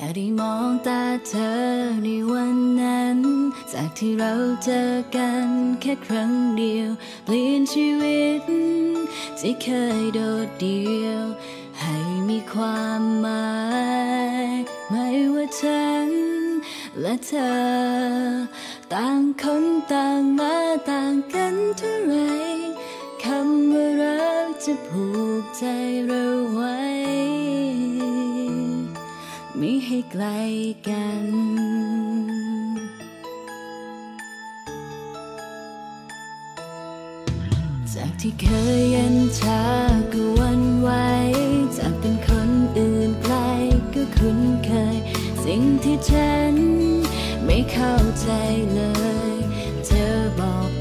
ค่ได้มองตาเธอในวันนั้น จากที่เราเจอกันแค่ครั้งเดียว เปลี่ยนชีวิต ที่เคยโดดเดี่ยว ให้มีความหมาย ไม่ว่าฉันและเธอ ต่างคนต่างมาต่างกันเท่าไรคำว่ารักจะผูกใจเราไว้ ไม่ให้ไกลกัน จากที่เคยเย็นชาก็วันไหวจากเป็นคนอื่นไกลก็คุ้นเคย สิ่งที่ฉันไม่เข้าใจเลย เธอบอก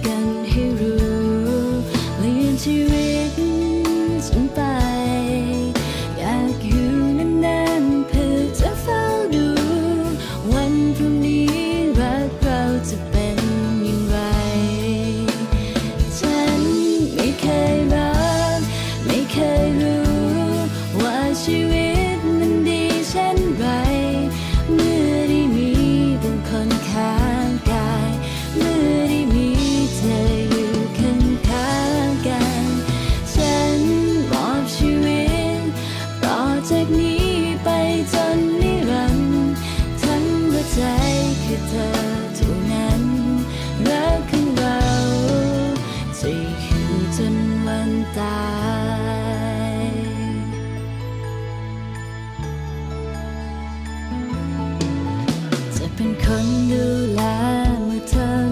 จนวันตายจะเป็นคนดูแลเมื่อเธอ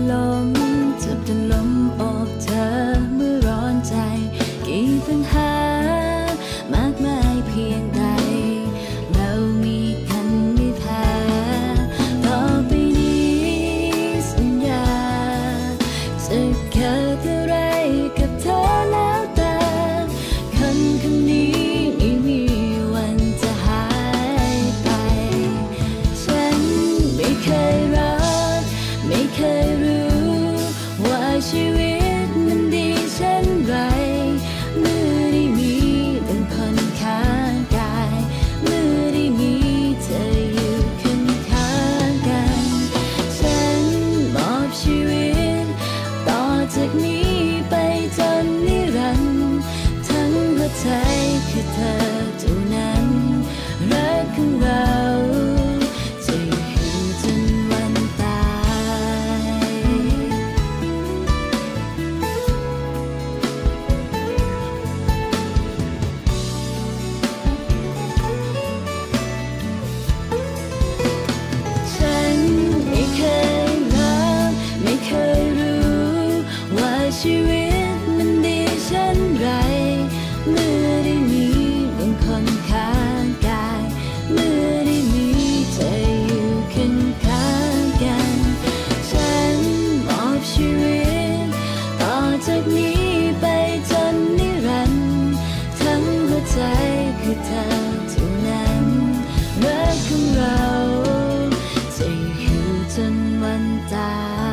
问答